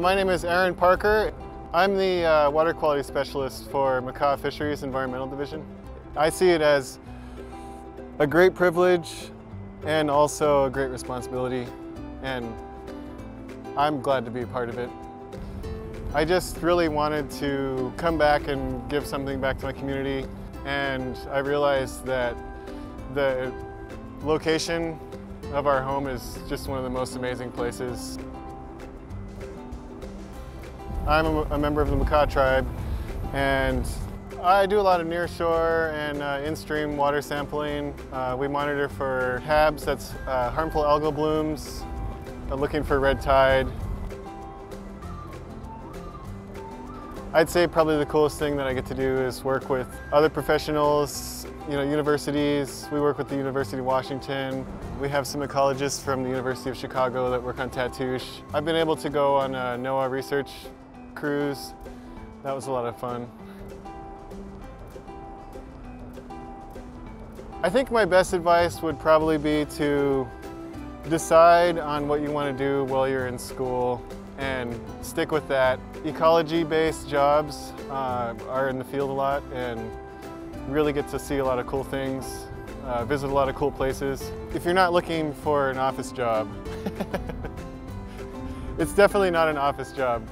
My name is Aaron Parker. I'm the uh, water quality specialist for Makah Fisheries Environmental Division. I see it as a great privilege and also a great responsibility and I'm glad to be a part of it. I just really wanted to come back and give something back to my community and I realized that the location of our home is just one of the most amazing places. I'm a, a member of the Makah tribe and I do a lot of nearshore and uh, in-stream water sampling. Uh, we monitor for HABs, that's uh, harmful algal blooms, uh, looking for red tide. I'd say probably the coolest thing that I get to do is work with other professionals, you know, universities. We work with the University of Washington. We have some ecologists from the University of Chicago that work on Tatoosh. I've been able to go on a NOAA research cruise. That was a lot of fun. I think my best advice would probably be to decide on what you want to do while you're in school and stick with that. Ecology-based jobs uh, are in the field a lot and really get to see a lot of cool things, uh, visit a lot of cool places. If you're not looking for an office job, it's definitely not an office job.